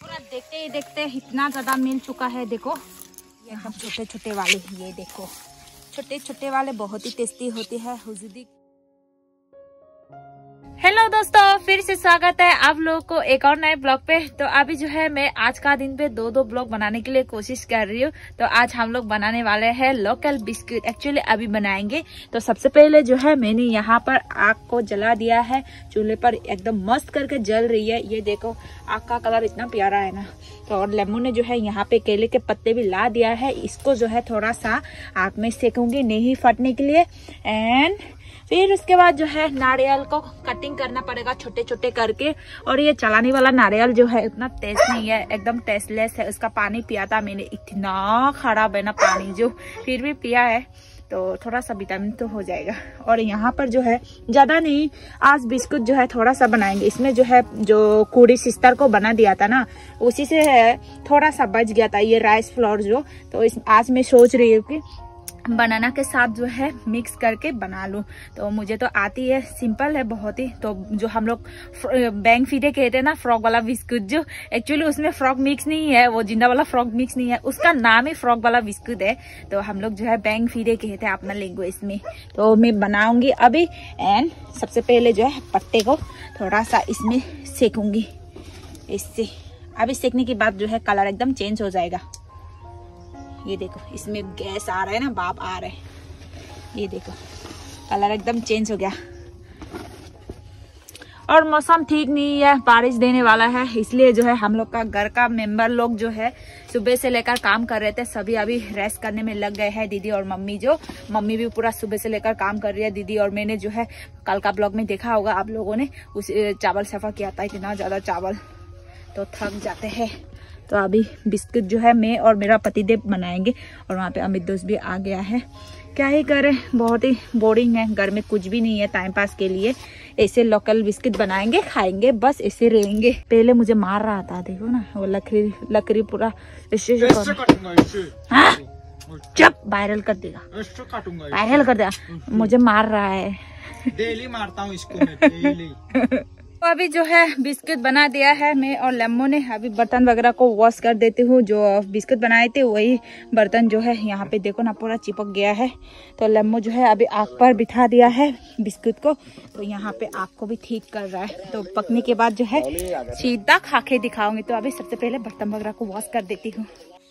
पूरा देखते ही देखते इतना ज़्यादा मिल चुका है, देखो। ये सब छोटे छोटे वाले, ये देखो। छोटे छोटे वाले बहुत ही टेस्टी होते हैं हुजूदी हेलो दोस्तों, फिर से स्वागत है आप लोगों को एक और नए ब्लॉग पे। तो अभी जो है, मैं आज का दिन पे दो दो ब्लॉग बनाने के लिए कोशिश कर रही हूँ। तो आज हम लोग बनाने वाले हैं लोकल बिस्किट। एक्चुअली अभी बनाएँगे। तो सबसे पहले जो है, मैंने यहाँ पर आग को जला दिया है। चूल्हे पर एकदम मस्त करके जल रही है। ये देखो, आग का कलर इतना प्यारा है ना। तो और लेमू ने जो है, यहाँ पे केले के पत्ते भी ला दिया है। इसको जो है, थोड़ा सा आग में सेकूँगी, नहीं फटने के लिए। एंड फिर उसके बाद जो है नारियल को कटिंग करना पड़ेगा छोटे छोटे करके। और ये चलाने वाला नारियल जो है उतना टेस्ट नहीं है, एकदम टेस्टलेस है। उसका पानी पिया था मैंने, इतना खराब है ना पानी जो फिर भी पिया है। तो थोड़ा सा विटामिन तो हो जाएगा। और यहाँ पर जो है, ज़्यादा नहीं, आज बिस्कुट जो है थोड़ा सा बनाएँगे। इसमें जो है, जो कूड़ी सिस्टर को बना दिया था ना, उसी से है थोड़ा सा बच गया था ये राइस फ्लोर जो। तो इस, आज मैं सोच रही हूँ कि बनाना के साथ जो है मिक्स करके बना लूँ। तो मुझे तो आती है सिंपल है बहुत ही। तो जो हम लोग बैंक फीडे कहते हैं ना फ्रॉक वाला बिस्कुट जो एक्चुअली उसमें फ्रॉक मिक्स नहीं है, वो ज़िंदा वाला फ्रॉक मिक्स नहीं है, उसका नाम ही फ्रॉक वाला बिस्कुट है। तो हम लोग जो है बैंक फीडे कहते हैं अपना लैंग्वेज में। तो मैं बनाऊँगी अभी एंड सबसे पहले जो है पत्ते को थोड़ा सा इसमें सेकूँगी। इससे, अभी सेकने के बाद जो है कलर एकदम चेंज हो जाएगा। ये देखो, इसमें गैस आ रहा है ना, बाप आ रहा है। ये देखो, कलर एकदम चेंज हो गया। और मौसम ठीक नहीं है, बारिश देने वाला है, इसलिए जो है हम लोग का घर का मेंबर लोग जो है सुबह से लेकर काम कर रहे थे, सभी अभी रेस्ट करने में लग गए हैं, दीदी और मम्मी जो। मम्मी भी पूरा सुबह से लेकर काम कर रही है, दीदी और मैंने जो है कल का ब्लॉग में देखा होगा आप लोगों ने, उस चावल सफ़ा किया था, इतना ज़्यादा चावल तो थक जाते हैं। तो अभी बिस्किट जो है मैं और मेरा पतिदेव बनाएँगे और वहाँ पे अमित दोस्त भी आ गया है। क्या ही करें बहुत ही बोरिंग है घर में कुछ भी नहीं है टाइम पास के लिए। ऐसे लोकल बिस्किट बनाएँगे खाएँगे बस ऐसे रहेंगे। पहले मुझे मार रहा था देखो ना वो लकड़ी लकड़ी पूरा ऐसे हाँ? वायरल कर देगा। वायरल कर देगा। मुझे मार रहा है। डेली मारता हूँ इसको मैं डेली तो अभी जो है बिस्किट बना दिया है। मैं और लेमो ने अभी बर्तन वगैरह को वॉश कर देती हूँ। जो बिस्किट बनाए थे, वही बर्तन जो है यहाँ पे देखो ना, पूरा चिपक गया है। तो लेमो जो है अभी आग पर बिठा दिया है बिस्किट को। तो यहाँ पे आग को भी ठीक कर रहा है। तो पकने के बाद जो है सीधा खाके दिखाऊँगी। तो अभी सबसे पहले बर्तन वगैरह को वॉश कर देती हूँ।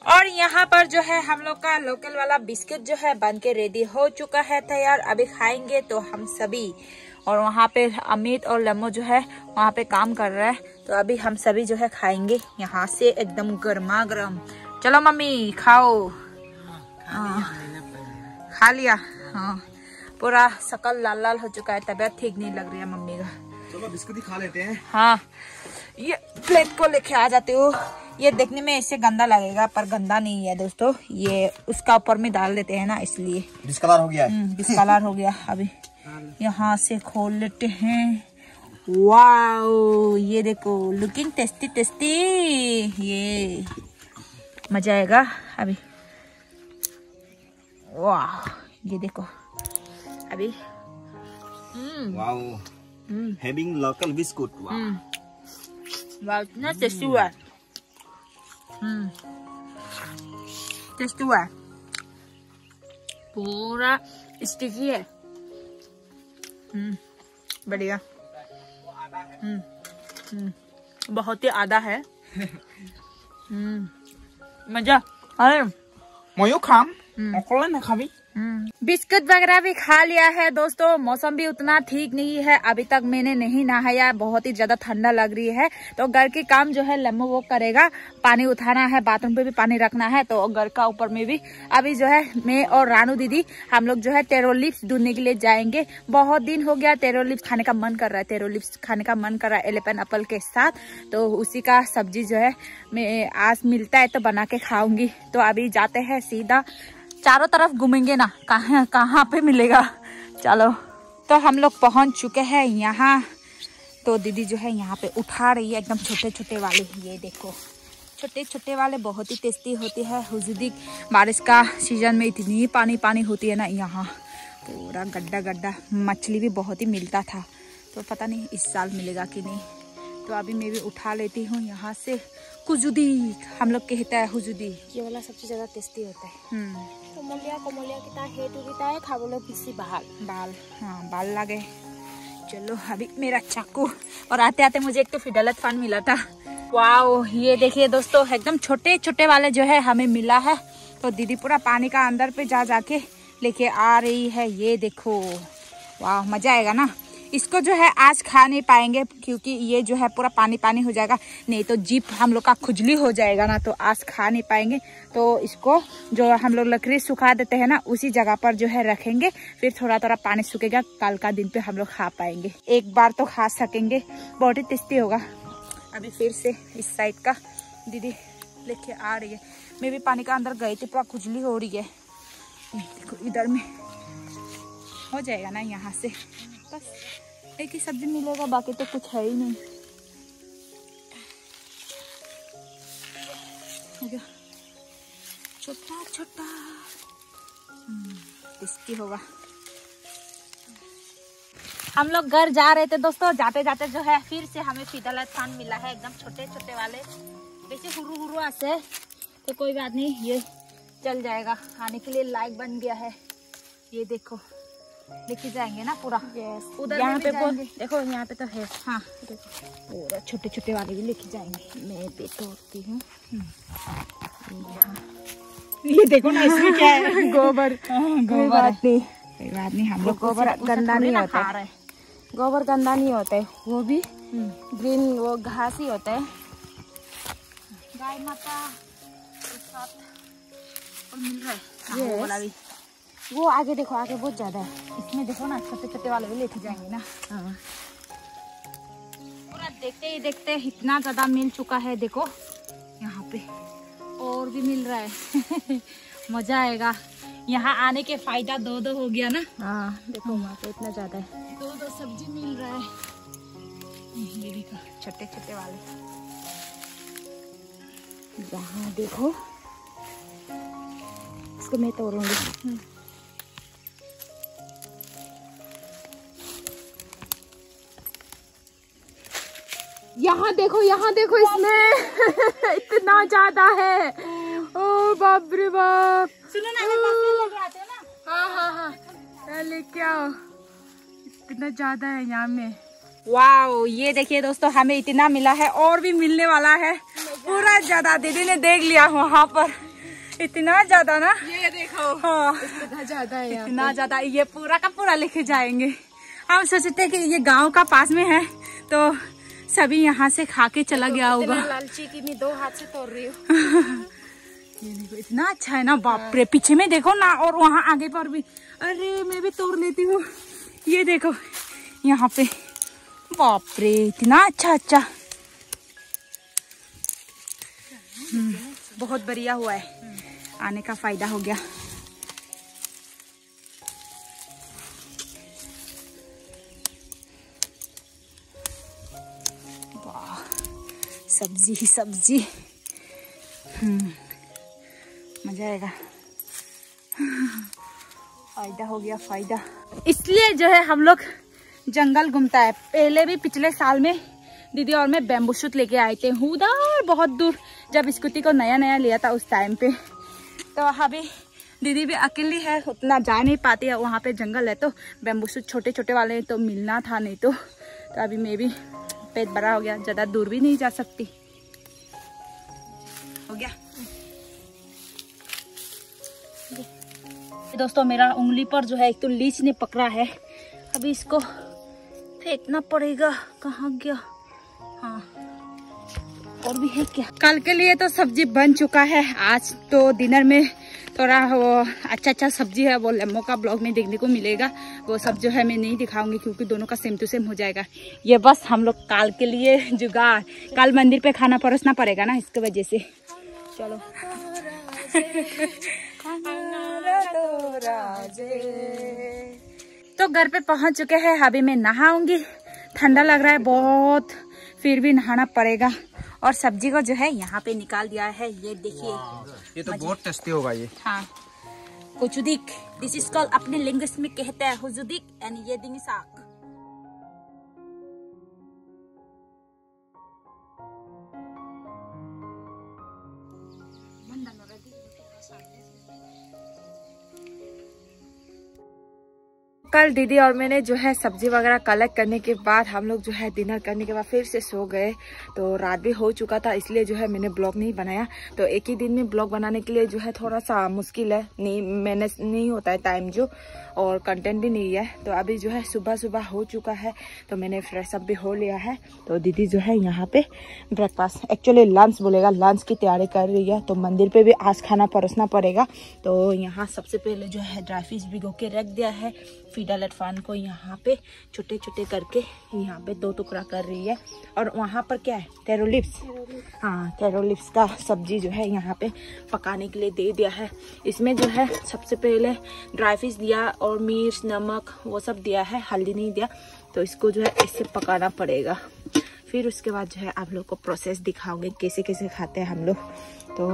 और यहाँ पर जो है हम लोग का लोकल वाला बिस्किट जो है बन के रेडी हो चुका है। तैयार अभी खाएँगे तो हम सभी और वहाँ पे अमित और लम्बो जो है वहाँ पे काम कर रहा है। तो अभी हम सभी जो है खाएँगे यहाँ से एकदम गर्मा गर्म चलो मम्मी खाओ। हाँ खा लिया। हाँ। पूरा शकल लाल लाल हो चुका है तबीयत ठीक नहीं लग रही है मम्मी का। चलो बिस्कुट ही खा लेते हैं। हाँ। ये प्लेट को लेके आ जाते हो। ये देखने में ऐसे गंदा लगेगा पर गंदा नहीं है दोस्तों। ये उसका ऊपर में डाल देते हैं ना इसलिए। डिस्कलर हो गया है। डिस्कलर हो गया अभी। यहाँ से खोल लेते हैं। वाओ ये देखो लुकिंग टेस्टी टेस्टी ये मज़ा आएगा अभी। वाह ये देखो अभी। हम्म wow hmm having local biscuit wow hmm इतना टेस्टी हुआ। हम्म टेस्टी हुआ। पूरा स्टिकी है। बढ़िया। हम्म हम्म। बहुत ही आधा है। हम्म। मज़ा। अरे। मयू खाम। अकले ना खाबी बिस्कुट वगैरह भी खा लिया है, दोस्तों। मौसम भी उतना ठीक नहीं है। अभी तक मैंने नहीं नहाया, बहुत ही ज़्यादा ठंडा लग रही है। तो घर के काम जो है, लम्बो वो करेगा। पानी उठाना है, बाथरूम पे भी पानी रखना है। तो घर का ऊपर में भी अभी जो है, मैं और रानू दीदी, हम लोग जो है टेरो लिप्स ढूँढने के लिए जाएँगे। बहुत दिन हो गया टेरो लिप्स खाने का मन कर रहा है। टेरो लिप्स खाने का मन कर रहा है एलेपन एप्पल के साथ। तो उसी का सब्ज़ी जो है, मैं आज मिलता है तो बना के खाऊँगी। तो अभी जाते हैं सीधा चारों तरफ़ घूमेंगे ना, कहाँ कहाँ पे मिलेगा? चलो। तो हम लोग पहुँच चुके हैं यहाँ। तो दीदी जो है यहाँ पे उठा रही है एकदम छोटे छोटे वाले। ये देखो छोटे छोटे वाले बहुत ही टेस्टी होते हैं। हुजूदी बारिश का सीज़न में इतनी पानी पानी होती है ना यहाँ। पूरा गड्ढा गड्ढा मछली भी बहुत ही मिलता था। तो पता नहीं इस साल मिलेगा कि नहीं। तो अभी मैं भी उठा लेती हूँ यहाँ से। कुजुदीक हम लोग कहता है हुजुदी ये वाला सबसे ज्यादा टेस्टी होता है हम्म কোমলীয়া কোমলীয়া কেইটা সেইটো কেইটাই খাবলৈ বেছি ভাল बाल हाँ बाल लगे चलो अभी मेरा चाकू और आते आते मुझे एक तो फिडलत फन मिला था वाओ ये देखिए दोस्तों एकदम छोटे छोटे वाले जो है हमें मिला है तो दीदी पूरा पानी का अंदर पे जा जाके लेके आ रही है ये देखो वाह मजा आएगा ना इसको जो है आज खा नहीं पाएँगे क्योंकि ये जो है पूरा पानी पानी हो जाएगा। नहीं तो जीप हम लोग का खुजली हो जाएगा ना तो आज खा नहीं पाएँगे। तो इसको जो हम लोग लकड़ी सुखा देते हैं ना, उसी जगह पर जो है रखेंगे। फिर थोड़ा थोड़ा पानी सूखेगा, कल का दिन पे हम लोग खा पाएँगे। एक बार तो खा सकेंगे, बहुत ही टेस्टी होगा। अभी फिर से इस साइड का दीदी लेके आ रही है। मैं भी पानी का अंदर गई थी, पूरा खुजली हो रही है। देखो, इधर में हो जाएगा ना यहाँ से। बस एक ही सब्ज़ी मिलेगा, बाकी तो कुछ है ही नहीं। छोटा छोटा। टेस्टी होगा। हम लोग घर जा रहे थे दोस्तों, जाते जाते जो है, फिर से हमें फिदल थान मिला है एकदम छोटे छोटे वाले। वैसे हुरु हुरु आसे तो कोई बात नहीं, ये चल जाएगा। खाने के लिए लायक बन गया है। ये देखो। लेके जाएँगे ना पूरा? उधर यहाँ पे बहुत देखो यहाँ पे तो है। हाँ। पूरा छोटे छोटे वाले भी लेके जाएँगे। मैं भी तोड़ती हूँ। ये देखो ना इसमें क्या है? गोबर। बात नहीं। कोई बात नहीं हम लोग गोबर गंदा नहीं होता है। गोबर गंदा नहीं होता है। वो भी ग्रीन वो घास ही होता है। गाय माता के साथ और मिल रहा है। हाँ, Yes. वो वाला भी। वो आगे देखो आगे बहुत ज़्यादा है। इसमें देखो ना छोटे छोटे वाले भी लेके जाएँगे ना। हाँ। पूरा देखते ही देखते इतना ज़्यादा मिल चुका है देखो यहाँ पे। और भी मिल रहा है। मज़ा आएगा। यहाँ आने के फ़ायदा दो दो हो गया ना। हाँ। देखो वहाँ पे इतना ज़्यादा है। दो दो सब्ज़ी मिल रहा है। ये देखो छोटे छोटे वाले। यहाँ देखो। इसको मैं तोड़ूँगी। यहाँ देखो यहाँ देखो इसमें। इतना ज़्यादा है। ओ बाप रे बाप। हैं ना। हाँ हाँ हाँ। पहले क्या? इतना ज़्यादा है यहाँ में। वाओ ये देखिए दोस्तों हमें इतना मिला है और भी मिलने वाला है। पूरा ज़्यादा दीदी ने देख लिया वहाँ पर। इतना ज़्यादा ना? ये देखो हाँ। इतना ज़्यादा है इतना ज़्यादा ये पूरा का पूरा लेके जाएँगे। हम सोचते हैं कि ये गाँव का पास में है तो सभी यहाँ से खा के चला गया होगा। लालची की मैं दो हाथ से तोड़ रही हूँ। ये देखो इतना अच्छा है ना बाप रे पीछे में देखो ना और वहाँ आगे पर भी। अरे मैं भी तोड़ लेती हूँ। ये देखो यहाँ पे। बाप रे इतना अच्छा अच्छा। हम्म, बहुत बढ़िया हुआ है। आने का फ़ायदा हो गया। सब्ज़ी ही सब्ज़ी। हम्म मज़ा आएगा। फ़ायदा हो गया, फ़ायदा। इसलिए जो है हम लोग जंगल घूमता है। पहले भी पिछले साल में दीदी और मैं बैम्बू शूट लेके आए थे। उधर बहुत दूर, जब स्कूटी को नया नया लिया था उस टाइम पे। तो अभी दीदी भी अकेली है, उतना जा नहीं पाती है। वहाँ पे जंगल है तो बैम्बू शूट छोटे छोटे वाले तो मिलना था नहीं तो। तो अभी मैं भी पेट बड़ा हो गया, ज़्यादा दूर भी नहीं जा सकती। हो गया? दोस्तों, मेरा उंगली पर जो है, एक तो लीच ने पकड़ा है। अभी इसको फेंकना पड़ेगा, कहाँ गया? हाँ। और भी है क्या? कल के लिए तो सब्ज़ी बन चुका है। आज तो डिनर में थोड़ा वो अच्छा अच्छा सब्ज़ी है, वो लेमो का ब्लॉग में देखने को मिलेगा। वो सब जो है मैं नहीं दिखाऊँगी क्योंकि दोनों का सेम टू सेम हो जाएगा। ये बस हम लोग काल के लिए जुगाड़। कल मंदिर पे खाना परोसना पड़ेगा ना इसके वजह से। चलो। तो घर पे पहुँच चुके हैं, अभी मैं नहाऊँगी। ठंडा लग रहा है बहुत। फिर भी नहाना पड़ेगा। और सब्ज़ी को जो है यहाँ पे निकाल दिया है। ये देखिए। ये तो बहुत टेस्टी होगा ये। हाँ। कुचुदिक दिस इज़ कॉल अपने लैंग्वेज में कहते हैं हुजुदिक। एंड ये दिंग साग। कल दीदी और मैंने जो है सब्ज़ी वगैरह कलेक्ट करने के बाद हम लोग जो है डिनर करने के बाद फिर से सो गए। तो रात भी हो चुका था, इसलिए जो है मैंने ब्लॉग नहीं बनाया। तो एक ही दिन में ब्लॉग बनाने के लिए जो है थोड़ा सा मुश्किल है, नहीं मैनेज नहीं होता है टाइम जो और कंटेंट भी नहीं है। तो अभी जो है सुबह सुबह हो चुका है तो मैंने फ्रेशअप भी हो लिया है। तो दीदी जो है यहाँ पे ब्रेकफास्ट एक्चुअली लंच बोलेगा लंच की तैयारी कर रही है। तो मंदिर पे भी आज खाना परोसना पड़ेगा। तो यहाँ सबसे पहले जो है ड्राई फ़िश भिगो के रख दिया है। फीडल इरफान को यहाँ पे छोटे छोटे करके यहाँ पे दो टुकड़ा कर रही है। और वहाँ पर क्या है? टेरोलिप्स हाँ टेरोलिप्स का सब्ज़ी जो है यहाँ पे पकाने के लिए दे दिया है। इसमें जो है सबसे पहले ड्राई फ़िश दिया और मिर्च, नमक, वो सब दिया है। हल्दी नहीं दिया तो इसको जो है इससे पकाना पड़ेगा। फिर उसके बाद जो है आप लोग को प्रोसेस दिखाओगे कैसे कैसे खाते हैं हम लोग। तो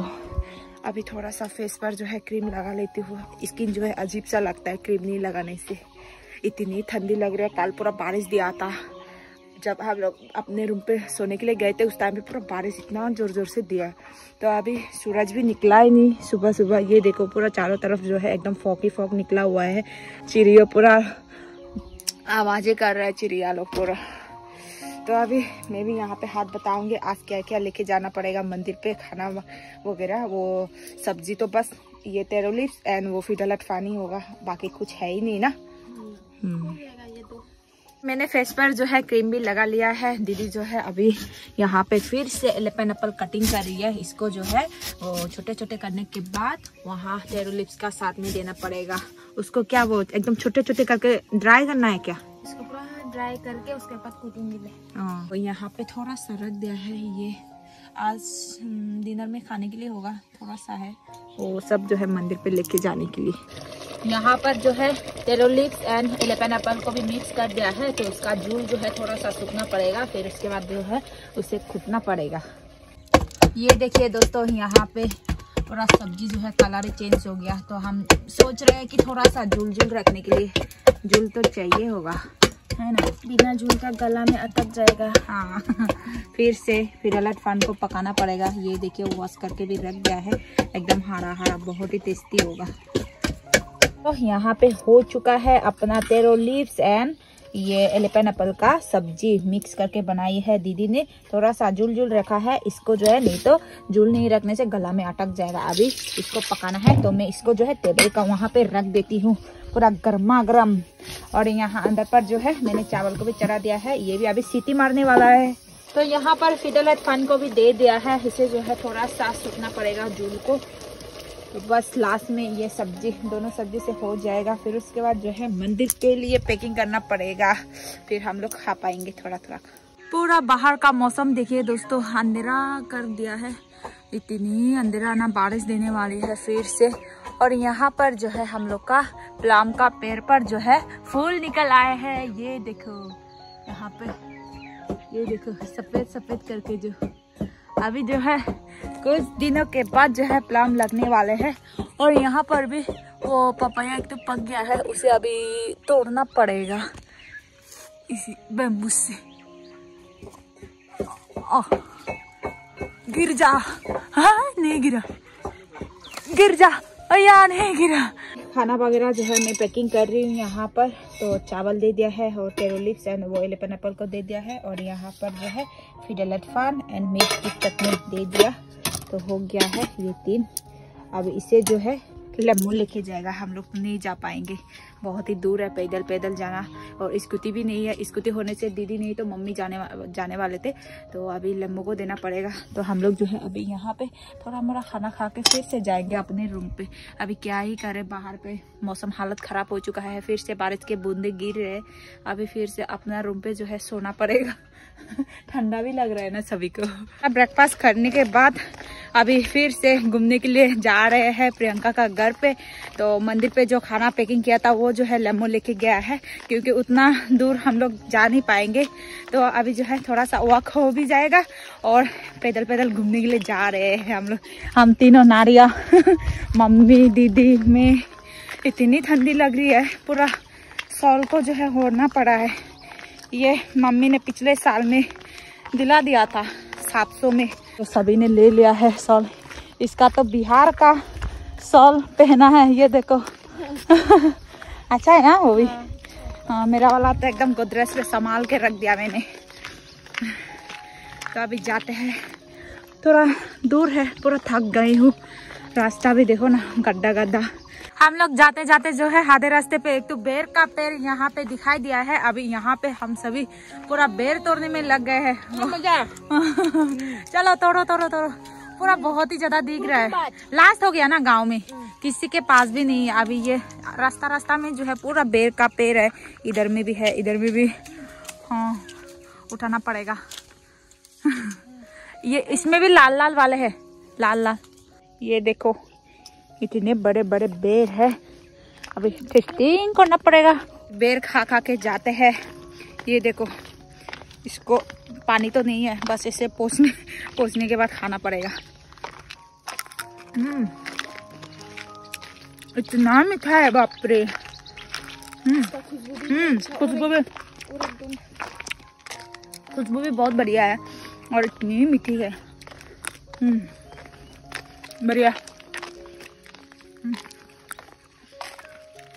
अभी थोड़ा सा फेस पर जो है क्रीम लगा लेती हूँ। स्किन जो है अजीब सा लगता है क्रीम नहीं लगाने से। इतनी ठंडी लग रही है, कल पूरा बारिश दिया था जब हम लोग अपने रूम पे सोने के लिए गए थे, उस टाइम पे पूरा बारिश इतना ज़ोर ज़ोर से दिया। तो अभी सूरज भी निकला ही नहीं सुबह सुबह ये देखो, पूरा चारों तरफ़ जो है एकदम फॉकी फॉक निकला हुआ है। चिड़िया पूरा आवाज़ें कर रहा है, चिड़िया लोग पूरा। तो अभी मैं भी यहाँ पे हाथ बताऊँगी, आज क्या क्या लेके जाना पड़ेगा, मंदिर पे खाना वगैरह, वो सब्ज़ी तो बस ये टेरोलिप्स एंड वो फिडलट फानी होगा, बाकी कुछ है ही नहीं ना। मैंने फेस पर जो है क्रीम भी लगा लिया है। दीदी जो है अभी यहाँ पे फिर से एलेपन एप्पल कटिंग कर रही है। इसको जो है वो छोटे छोटे करने के बाद वहाँ टेरोलिप्स का साथ में देना पड़ेगा। उसको क्या वो एकदम छोटे छोटे करके ड्राई करना है क्या? इसको पूरा ड्राई करके उसके बाद कुकिंग मिले हाँ। तो यहाँ पे थोड़ा सा रख दिया है ये। आज डिनर में खाने के लिए होगा। थोड़ा सा है। वो सब जो है मंदिर पे लेके जाने के लिए। यहाँ पर जो है टेरोलिक्स एंड इलेवन एप्पल को भी मिक्स कर दिया है तो उसका जूल जो है थोड़ा सा सूखना पड़ेगा, फिर उसके बाद जो है उसे खुटना पड़ेगा। ये देखिए दोस्तों, यहाँ पे थोड़ा सब्ज़ी जो है कलर चेंज हो गया तो हम सोच रहे हैं कि थोड़ा सा झूल झूल रखने के लिए झूल तो चाहिए होगा, है ना? बिना झूल का गला में अटक जाएगा हाँ। फिर से, फिर अलट फान को पकाना पड़ेगा। ये देखिए वॉश करके भी रख गया है, एकदम हरा हरा बहुत ही टेस्टी होगा। तो यहाँ पे हो चुका है अपना तेरो लीव्स एंड ये एलिपेन एप्पल का सब्ज़ी मिक्स करके बनाई है दीदी ने। थोड़ा सा जुल जुल रखा है, इसको जो है नहीं तो जुल नहीं रखने से गला में अटक जाएगा। अभी इसको पकाना है तो मैं इसको जो है टेबल का वहाँ पे रख देती हूँ, पूरा गर्मा गर्म और यहाँ अंदर पर जो है मैंने चावल को भी चढ़ा दिया है, ये भी अभी सीटी मारने वाला है। तो यहाँ पर फिडल फन को भी दे दिया है, इसे जो है थोड़ा सा सूखना पड़ेगा जूल को। तो बस लास्ट में ये सब्ज़ी, दोनों सब्ज़ी से हो जाएगा। फिर उसके बाद जो है मंदिर के लिए पैकिंग करना पड़ेगा। फिर हम लोग खा पाएँगे थोड़ा थोड़ा पूरा बाहर का मौसम देखिए दोस्तों, अंधेरा कर दिया है। इतनी अंधेरा ना बारिश देने वाली है फिर से। और यहाँ पर जो है हम लोग का प्लाम का पेड़ पर जो है फूल निकल आए हैं। ये देखो, यहाँ पे, ये देखो सफ़ेद सफ़ेद करके जो अभी जो है, कुछ दिनों के बाद जो है प्लाम लगने वाले हैं। और यहाँ पर भी वो पपाया एक तो पक गया है, उसे अभी तोड़ना पड़ेगा। इसी बेम्बू से। गिर जा। हाँ नहीं गिरा। गिर जा। यार, नहीं गिरा। खाना वगैरह जो है मैं पैकिंग कर रही हूँ यहाँ पर। तो चावल दे दिया है और टेरोलिप्स एंड वो एलेपन एप्पल को दे दिया है और यहाँ पर जो है फिडल अटफान एंड मिर्च की चटनी दे दिया। तो हो गया है ये तीन। अब इसे जो है लम्बू लेके जाएगा, हम लोग नहीं जा पाएँगे। बहुत ही दूर है पैदल पैदल जाना। और स्कूटी भी नहीं है। स्कूटी होने से दीदी नहीं तो मम्मी जाने वा, जाने वाले थे। तो अभी लम्बू को देना पड़ेगा। तो हम लोग जो है अभी यहाँ पे थोड़ा मोड़ा खाना खा के फिर से जाएँगे अपने रूम पे। अभी क्या ही करें बाहर पे मौसम हालत ख़राब हो चुका है। फिर से बारिश के बूंदे गिर रहे अभी फिर से अपना रूम पे जो है सोना पड़ेगा। ठंडा भी लग रहा है ना सभी को। ब्रेकफास्ट करने के बाद अभी फिर से घूमने के लिए जा रहे हैं प्रियंका का घर पे। तो मंदिर पे जो खाना पैकिंग किया था, वो जो है लेमो लेके गया है, क्योंकि उतना दूर हम लोग जा नहीं पाएँगे। तो अभी जो है थोड़ा सा वॉक हो भी जाएगा और पैदल पैदल घूमने के लिए जा रहे हैं हम लोग। हम तीनों नारिया, मम्मी, दीदी में इतनी ठंडी लग रही है, पूरा सॉल को जो है होना पड़ा है। ये मम्मी ने पिछले साल में दिला दिया था सात सौ में। तो सभी ने ले लिया है सॉल इसका तो बिहार का सॉल पहना है, ये देखो। अच्छा है ना वो भी? हाँ मेरा वाला तो एकदम गोदरेज में संभाल के रख दिया मैंने। तो अभी जाते हैं। थोड़ा दूर है, पूरा थक गई हूँ। रास्ता भी देखो ना गड्ढा गड्ढा। हम लोग जाते जाते जो है आधे रास्ते पे एक तो बेर का पेड़ यहाँ पे दिखाई दिया है। अभी यहाँ पे हम सभी पूरा बेर तोड़ने में लग गए हैं। चलो तोड़ो तोड़ो तोड़ो। पूरा बहुत ही ज़्यादा दिख रहा है। लास्ट हो गया ना गाँव में। किसी के पास भी नहीं है। अभी ये रास्ता रास्ता में जो है पूरा बेर का पेड़ है। इधर में भी है इधर में भी। हाँ उठाना पड़ेगा। ये इसमें भी लाल लाल वाले हैं। लाल लाल। ये देखो, इतने बड़े बड़े बेर है। अभी टेस्टिंग करना पड़ेगा। बेर खा खा के जाते हैं। ये देखो, इसको पानी तो नहीं है, बस इसे पोसने पोसने के बाद खाना पड़ेगा। हम्म इतना मीठा है बाप रे हम्म हम्म खुशबू भी खुशबू भी बहुत बढ़िया है और इतनी मीठी है। बढ़िया।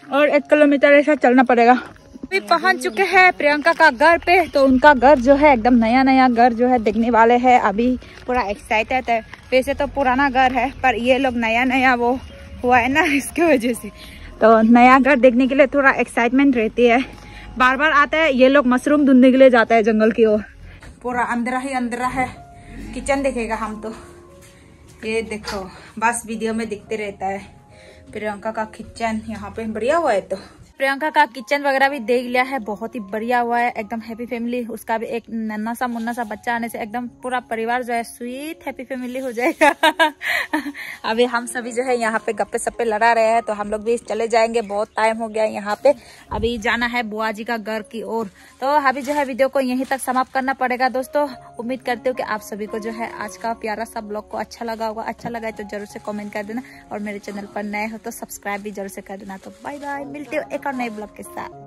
और एक किलोमीटर ऐसा चलना पड़ेगा। अभी पहुँच चुके हैं प्रियंका का घर पे। तो उनका घर जो है एकदम नया नया घर जो है देखने वाले हैं। अभी पूरा एक्साइटेड है। वैसे तो पुराना घर है पर ये लोग नया नया वो हुआ है ना इसके वजह से। तो नया घर देखने के लिए थोड़ा एक्साइटमेंट रहती है। बार बार आता है ये लोग मशरूम ढूँढने के लिए जाता है जंगल की ओर। पूरा अंदरा ही अंदरा है। किचन देखेगा हम तो। ये देखो, बस वीडियो में दिखते रहता है। प्रियंका का किचन यहाँ पे बढ़िया हुआ है तो। प्रियंका का किचन वगैरह भी देख लिया है, बहुत ही बढ़िया हुआ है, एकदम हैप्पी फैमिली उसका भी एक नन्ना सा मुन्ना सा बच्चा आने से एकदम पूरा परिवार जो है स्वीट हैप्पी फैमिली हो जाएगा। अभी हम सभी जो है यहाँ पे गप्पे सप्पे लड़ा रहे हैं तो हम लोग भी चले जाएँगे, बहुत टाइम हो गया यहाँ पे। अभी जाना है बुआ जी का घर की ओर। तो अभी जो है वीडियो को यहीं तक समाप्त करना पड़ेगा दोस्तों। उम्मीद करते हो कि आप सभी को जो है आज का प्यारा सा ब्लॉग को अच्छा लगा होगा। अच्छा लगा है तो ज़रूर से कमेंट कर देना और मेरे चैनल पर नए हो तो सब्सक्राइब भी ज़रूर से कर देना। तो बाय बाय मिलते हो एक और नए ब्लॉग के साथ